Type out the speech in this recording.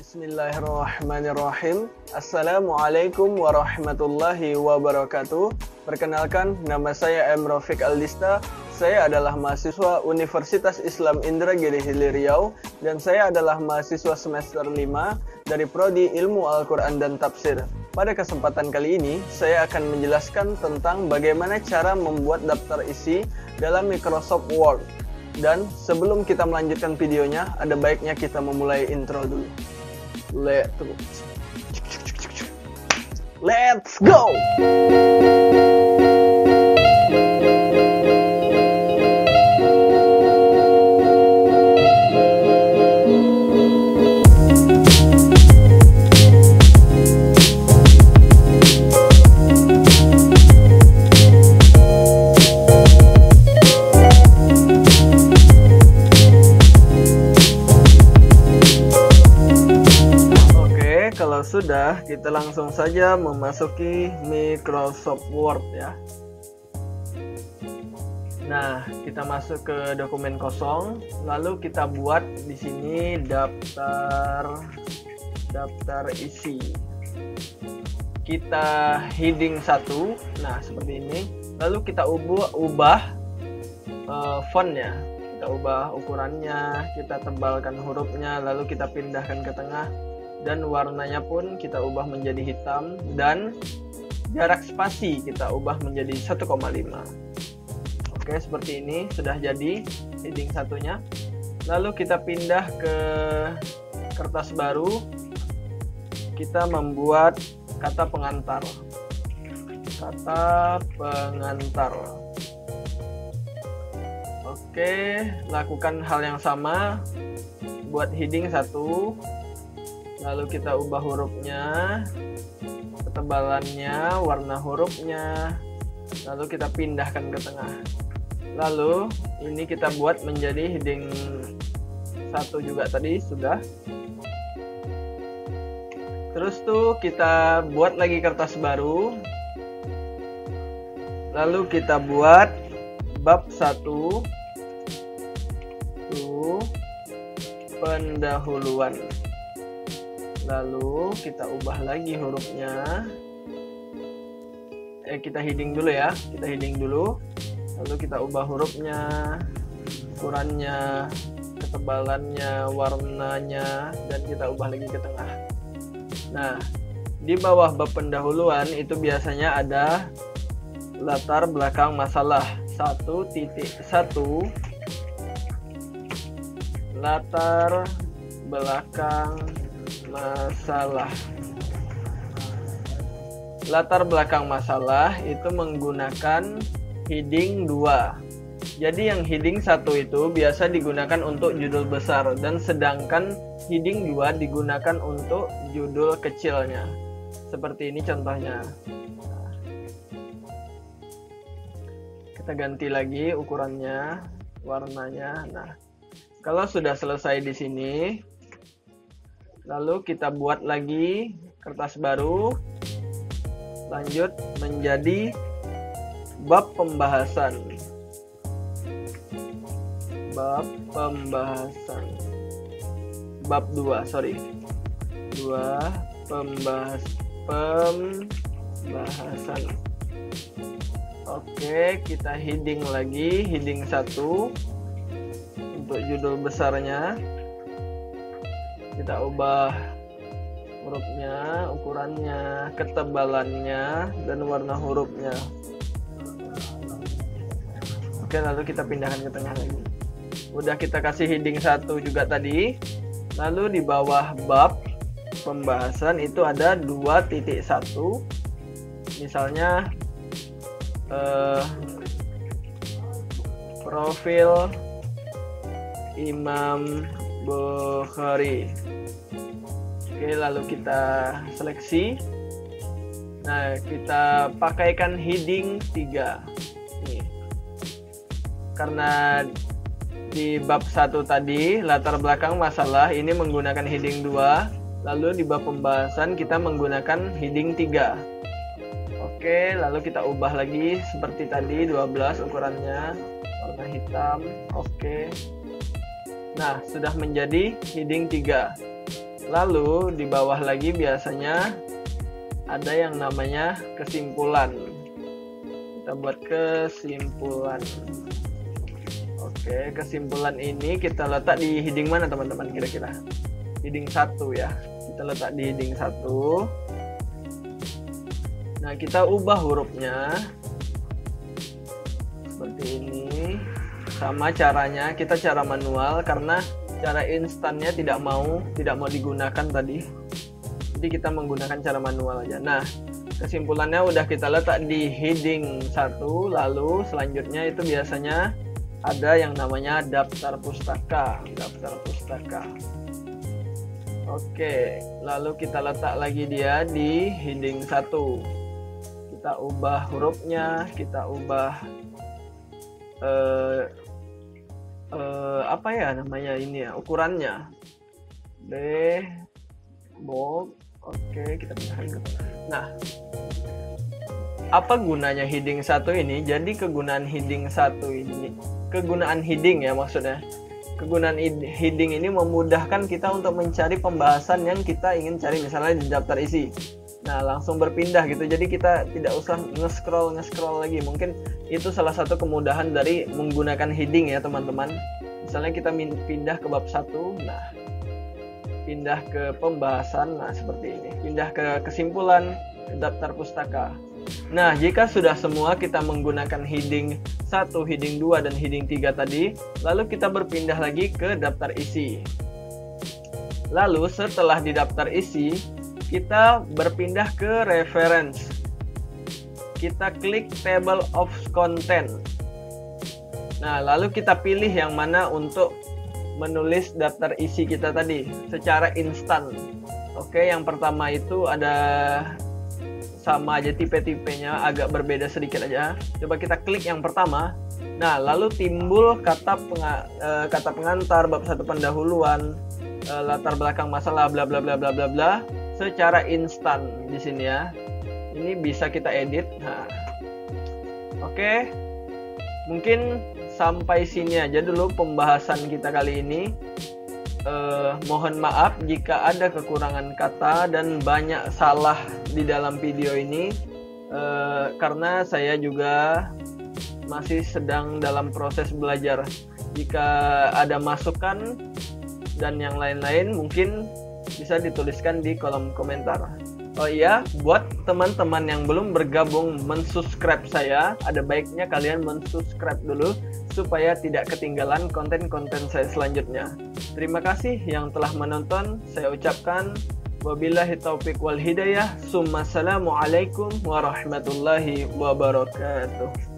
Bismillahirrahmanirrahim. Assalamualaikum warahmatullahi wabarakatuh. Perkenalkan, nama saya M. Rafiq Aldista. Saya adalah mahasiswa Universitas Islam Indragiri Hilir Riau dan saya adalah mahasiswa semester 5 dari Prodi Ilmu Al-Quran dan Tafsir. Pada kesempatan kali ini, saya akan menjelaskan tentang bagaimana cara membuat daftar isi dalam Microsoft Word. Dan sebelum kita melanjutkan videonya, ada baiknya kita memulai intro dulu. Let's Let's go! Kalau sudah, kita langsung saja memasuki Microsoft Word ya. Nah, kita masuk ke dokumen kosong, lalu kita buat di sini daftar daftar isi. Kita heading satu, nah seperti ini. Lalu kita ubah ubah uh, fontnya, kita ubah ukurannya, kita tebalkan hurufnya, lalu kita pindahkan ke tengah dan warnanya pun kita ubah menjadi hitam dan jarak spasi kita ubah menjadi 1,5 oke seperti ini sudah jadi heading satunya. Lalu kita pindah ke kertas baru. Kita membuat kata pengantar. Kata pengantar. Oke lakukan hal yang sama. Buat heading satu lalu kita ubah hurufnya ketebalannya warna hurufnya. Lalu kita pindahkan ke tengah. Lalu ini kita buat menjadi heading satu juga tadi sudah. Terus tuh kita buat lagi kertas baru. Lalu kita buat bab satu. Tuh pendahuluan lalu kita ubah lagi hurufnya. Eh kita heading dulu ya. Kita heading dulu. Lalu kita ubah hurufnya ukurannya ketebalannya warnanya dan kita ubah lagi ke tengah. Nah di bawah bab pendahuluan itu biasanya ada latar belakang masalah. Satu titik satu latar belakang masalah. Latar belakang masalah itu menggunakan heading 2. Jadi yang heading 1 itu biasa digunakan untuk judul besar dan sedangkan heading 2 digunakan untuk judul kecilnya. Seperti ini contohnya. Kita ganti lagi ukurannya, warnanya. Nah, kalau sudah selesai di sini, lalu kita buat lagi kertas baru. Lanjut menjadi bab pembahasan. Bab pembahasan. Bab 2 sorry. 2 pembahas pembahasan. Oke kita heading lagi. Heading 1 untuk judul besarnya kita ubah hurufnya, ukurannya, ketebalannya, dan warna hurufnya. Oke, lalu kita pindahkan ke tengah lagi. Udah kita kasih heading satu juga tadi. Lalu di bawah bab pembahasan itu ada dua titik satu. Misalnya eh, profil Imam Bukhari. Oke, lalu kita seleksi. Nah, kita pakaikan heading 3. Nih. Karena di bab 1 tadi latar belakang masalah ini menggunakan heading 2, lalu di bab pembahasan kita menggunakan heading 3. Oke, lalu kita ubah lagi seperti tadi 12 ukurannya warna hitam. Oke. Nah, sudah menjadi heading 3. lalu di bawah lagi biasanya ada yang namanya kesimpulan. Kita buat kesimpulan. Oke kesimpulan ini kita letak di heading mana teman-teman kira-kira? Heading satu ya. Kita letak di heading satu. Nah kita ubah hurufnya. Seperti ini sama caranya kita cara manual karena cara instannya tidak mau tidak mau digunakan tadi. Jadi kita menggunakan cara manual aja. Nah kesimpulannya udah kita letak di heading satu lalu selanjutnya itu biasanya ada yang namanya daftar pustaka daftar pustaka. Oke lalu kita letak lagi dia di heading satu. Kita ubah hurufnya kita ubah uh, uh, apa ya namanya ini ya ukurannya B bold Oke, kita pindahkan ke Nah, apa gunanya heading satu ini? Jadi kegunaan heading satu ini, kegunaan heading ya maksudnya. Kegunaan heading ini memudahkan kita untuk mencari pembahasan yang kita ingin cari misalnya di daftar isi. Nah, langsung berpindah gitu. Jadi kita tidak usah nge-scroll nge-scroll lagi. Mungkin itu salah satu kemudahan dari menggunakan heading ya, teman-teman. Misalnya kita pindah ke bab satu, nah pindah ke pembahasan nah seperti ini pindah ke kesimpulan daftar pustaka nah jika sudah semua kita menggunakan heading 1 heading 2 dan heading 3 tadi lalu kita berpindah lagi ke daftar isi lalu setelah di daftar isi kita berpindah ke reference kita klik table of content nah lalu kita pilih yang mana untuk menulis daftar isi kita tadi secara instan. Oke, yang pertama itu ada sama aja tipe-tipenya agak berbeda sedikit aja. Coba kita klik yang pertama. Nah, lalu timbul kata penga, uh, kata pengantar bab satu pendahuluan uh, latar belakang masalah bla bla bla bla bla bla secara instan di sini ya. Ini bisa kita edit. Nah. Oke. Mungkin sampai sini aja dulu pembahasan kita kali ini. Uh, mohon maaf jika ada kekurangan kata dan banyak salah di dalam video ini uh, karena saya juga masih sedang dalam proses belajar. Jika ada masukan dan yang lain-lain mungkin bisa dituliskan di kolom komentar. Oh iya, buat teman-teman yang belum bergabung mensubscribe saya, ada baiknya kalian mensubscribe dulu supaya tidak ketinggalan konten-konten saya selanjutnya. Terima kasih yang telah menonton. Saya ucapkan wabillahi taufik wal hidayah. Assalamualaikum warahmatullahi wabarakatuh.